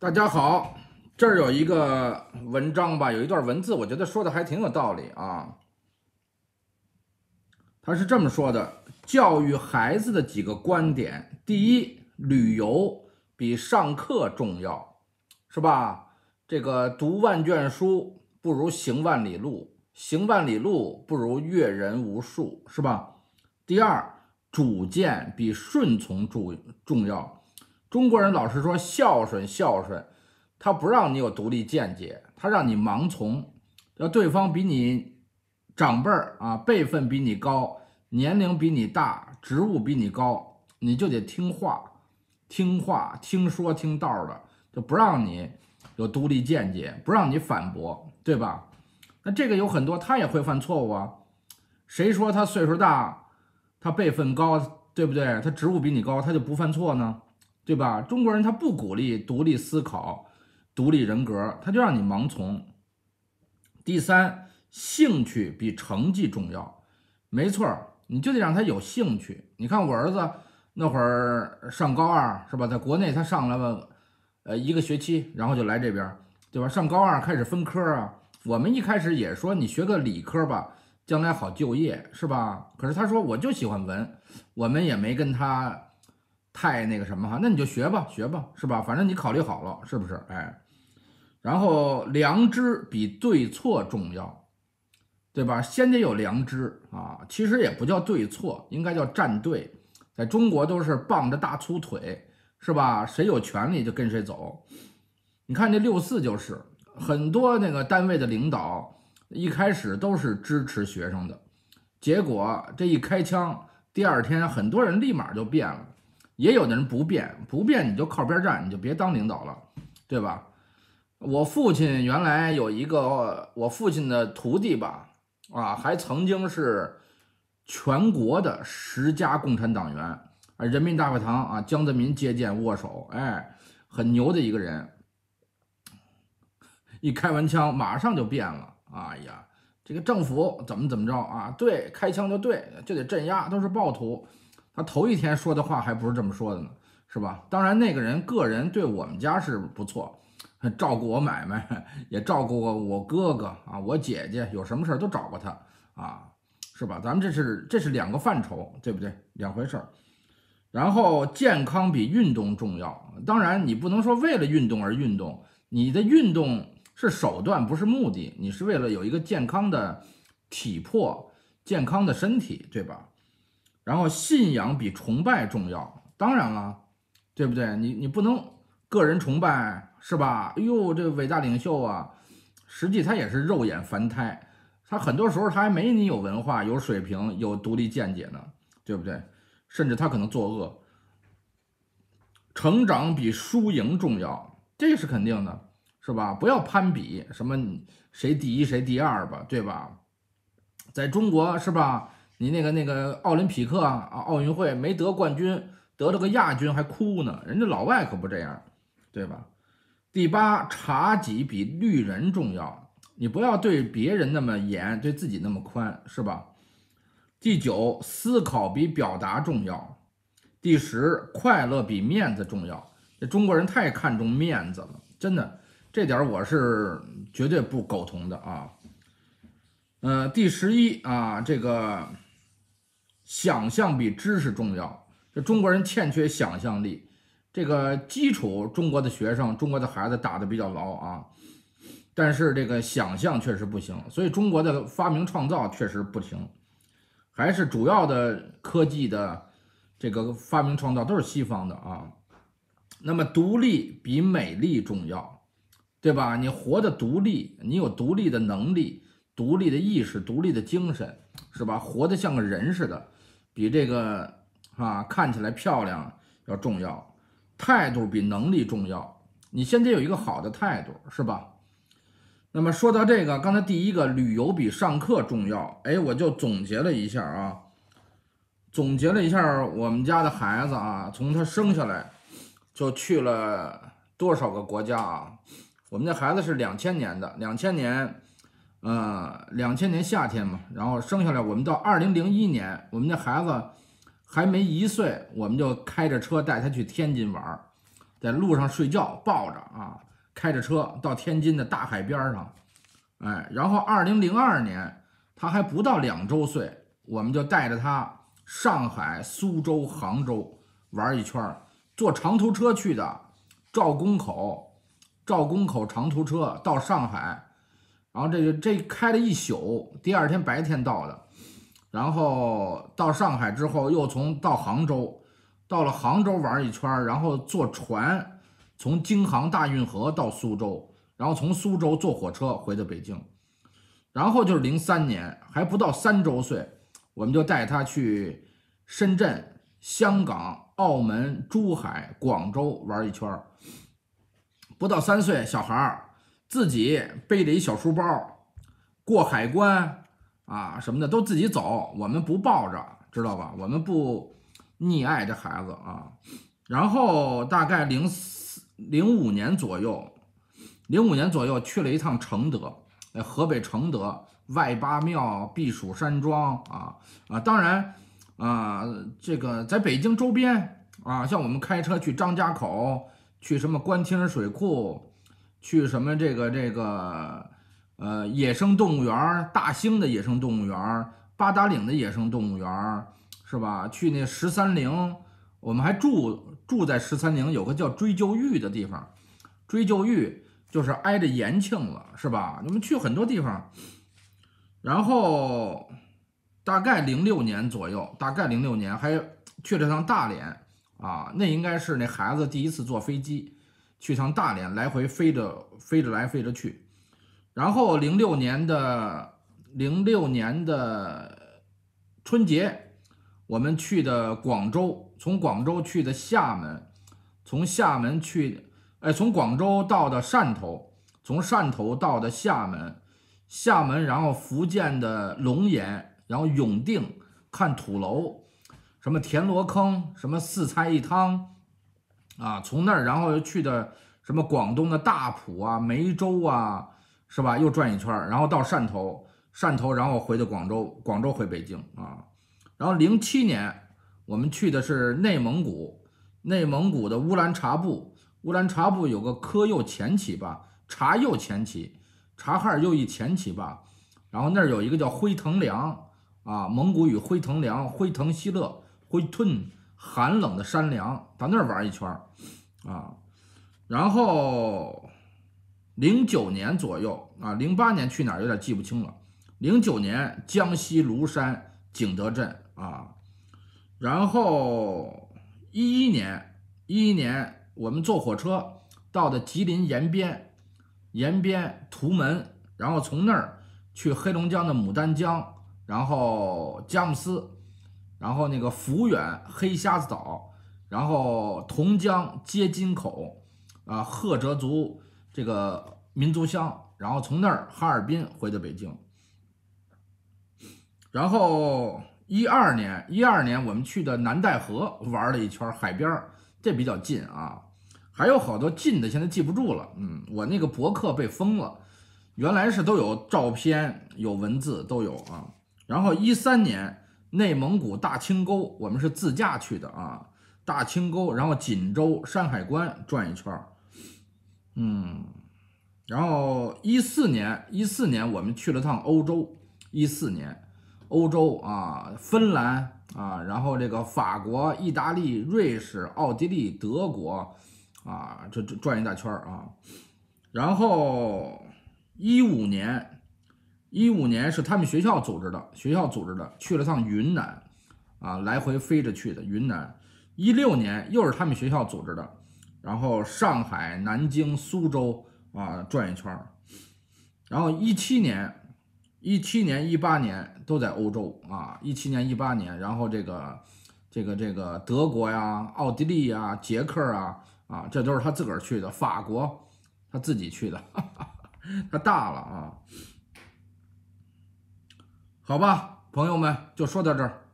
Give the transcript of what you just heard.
大家好，这儿有一个文章吧，有一段文字，我觉得说的还挺有道理啊。他是这么说的：教育孩子的几个观点，第一，旅游比上课重要，是吧？这个读万卷书不如行万里路，行万里路不如阅人无数，是吧？第二，主见比顺从重重要。中国人老是说孝顺孝顺，他不让你有独立见解，他让你盲从。要对方比你长辈儿啊，辈分比你高，年龄比你大，职务比你高，你就得听话，听话，听说听道的，就不让你有独立见解，不让你反驳，对吧？那这个有很多，他也会犯错误啊。谁说他岁数大，他辈分高，对不对？他职务比你高，他就不犯错呢？对吧？中国人他不鼓励独立思考、独立人格，他就让你盲从。第三，兴趣比成绩重要，没错，你就得让他有兴趣。你看我儿子那会儿上高二是吧？在国内他上了呃一个学期，然后就来这边，对吧？上高二开始分科啊。我们一开始也说你学个理科吧，将来好就业是吧？可是他说我就喜欢文，我们也没跟他。太那个什么哈，那你就学吧，学吧，是吧？反正你考虑好了，是不是？哎，然后良知比对错重要，对吧？先得有良知啊。其实也不叫对错，应该叫站队。在中国都是傍着大粗腿，是吧？谁有权利就跟谁走。你看这六四就是很多那个单位的领导一开始都是支持学生的，结果这一开枪，第二天很多人立马就变了。也有的人不变，不变你就靠边站，你就别当领导了，对吧？我父亲原来有一个我父亲的徒弟吧，啊，还曾经是全国的十佳共产党员，啊，人民大会堂啊，江泽民接见握手，哎，很牛的一个人。一开完枪马上就变了，哎呀，这个政府怎么怎么着啊？对，开枪就对，就得镇压，都是暴徒。他头一天说的话还不是这么说的呢，是吧？当然，那个人个人对我们家是不错，照顾我买卖，也照顾过我哥哥啊，我姐姐有什么事儿都找过他啊，是吧？咱们这是这是两个范畴，对不对？两回事儿。然后健康比运动重要，当然你不能说为了运动而运动，你的运动是手段，不是目的，你是为了有一个健康的体魄、健康的身体，对吧？然后信仰比崇拜重要，当然了，对不对？你你不能个人崇拜是吧？哎呦，这伟大领袖啊，实际他也是肉眼凡胎，他很多时候他还没你有文化、有水平、有独立见解呢，对不对？甚至他可能作恶。成长比输赢重要，这是肯定的，是吧？不要攀比什么谁第一谁第二吧，对吧？在中国是吧？你那个那个奥林匹克啊，奥运会没得冠军，得了个亚军还哭呢，人家老外可不这样，对吧？第八，察己比绿人重要，你不要对别人那么严，对自己那么宽，是吧？第九，思考比表达重要。第十，快乐比面子重要。这中国人太看重面子了，真的，这点我是绝对不苟同的啊。呃，第十一啊，这个。想象比知识重要，这中国人欠缺想象力，这个基础中国的学生、中国的孩子打得比较牢啊，但是这个想象确实不行，所以中国的发明创造确实不行，还是主要的科技的这个发明创造都是西方的啊。那么独立比美丽重要，对吧？你活得独立，你有独立的能力、独立的意识、独立的精神，是吧？活得像个人似的。比这个啊看起来漂亮要重要，态度比能力重要。你先得有一个好的态度，是吧？那么说到这个，刚才第一个旅游比上课重要，哎，我就总结了一下啊，总结了一下我们家的孩子啊，从他生下来就去了多少个国家啊？我们家孩子是两千年的，两千年。呃，两千年夏天嘛，然后生下来，我们到二零零一年，我们那孩子还没一岁，我们就开着车带他去天津玩，在路上睡觉，抱着啊，开着车到天津的大海边上，哎，然后二零零二年他还不到两周岁，我们就带着他上海、苏州、杭州玩一圈，坐长途车去的，赵公口，赵公口长途车到上海，然后这个这开了一宿，第二天白天到的，然后到上海之后又从到杭州。到了杭州玩一圈，然后坐船从京杭大运河到苏州，然后从苏州坐火车回的北京，然后就是零三年，还不到三周岁，我们就带他去深圳、香港、澳门、珠海、广州玩一圈。不到三岁小孩儿自己背着一小书包过海关啊什么的都自己走，我们不抱着，知道吧？我们不。溺爱这孩子啊，然后大概零四零五年左右，零五年左右去了一趟承德，呃，河北承德外八庙、避暑山庄啊啊，当然啊，这个在北京周边啊，像我们开车去张家口，去什么官厅水库，去什么这个这个呃野生动物园，大兴的野生动物园，八达岭的野生动物园。是吧？去那十三陵，我们还住住在十三陵，有个叫追究峪的地方。追究峪就是挨着延庆了，是吧？你们去很多地方。然后大概零六年左右，大概零六年还去了趟大连啊，那应该是那孩子第一次坐飞机去趟大连，来回飞着飞着来飞着去。然后零六年的零六年的春节。我们去的广州，从广州去的厦门，从厦门去，哎，从广州到的汕头，从汕头到的厦门，厦门然后福建的龙岩，然后永定看土楼，什么田螺坑，什么四菜一汤，啊，从那儿然后又去的什么广东的大埔啊、梅州啊，是吧？又转一圈，然后到汕头，汕头然后回的广州，广州回北京啊。然后零七年，我们去的是内蒙古，内蒙古的乌兰察布，乌兰察布有个科右前旗吧，察右前旗，察哈尔右翼前旗吧。然后那儿有一个叫辉腾梁啊，蒙古语辉腾梁，辉腾希勒，辉吞寒冷的山梁，到那儿玩一圈啊。然后零九年左右啊，零八年去哪儿有点记不清了。零九年江西庐山景德镇。啊，然后一一年，一一年我们坐火车到的吉林延边，延边图门，然后从那儿去黑龙江的牡丹江，然后佳木斯，然后那个抚远黑瞎子岛，然后同江接金口，啊，赫哲族这个民族乡，然后从那儿哈尔滨回的北京，然后。一二年，一二年我们去的南戴河玩了一圈海边，这比较近啊。还有好多近的，现在记不住了。嗯，我那个博客被封了，原来是都有照片、有文字都有啊。然后一三年内蒙古大清沟，我们是自驾去的啊。大清沟，然后锦州山海关转一圈儿。嗯，然后一四年，一四年我们去了趟欧洲，一四年。欧洲啊，芬兰啊，然后这个法国、意大利、瑞士、奥地利、德国，啊，这这转一大圈儿啊。然后一五年，一五年是他们学校组织的，学校组织的，去了趟云南，啊，来回飞着去的云南。一六年又是他们学校组织的，然后上海、南京、苏州啊转一圈儿。然后一七年。一七年、一八年都在欧洲啊，一七年、一八年，然后这个、这个、这个德国呀、奥地利呀、捷克啊，啊，这都是他自个儿去的。法国他自己去的，他大了啊。好吧，朋友们就说到这儿。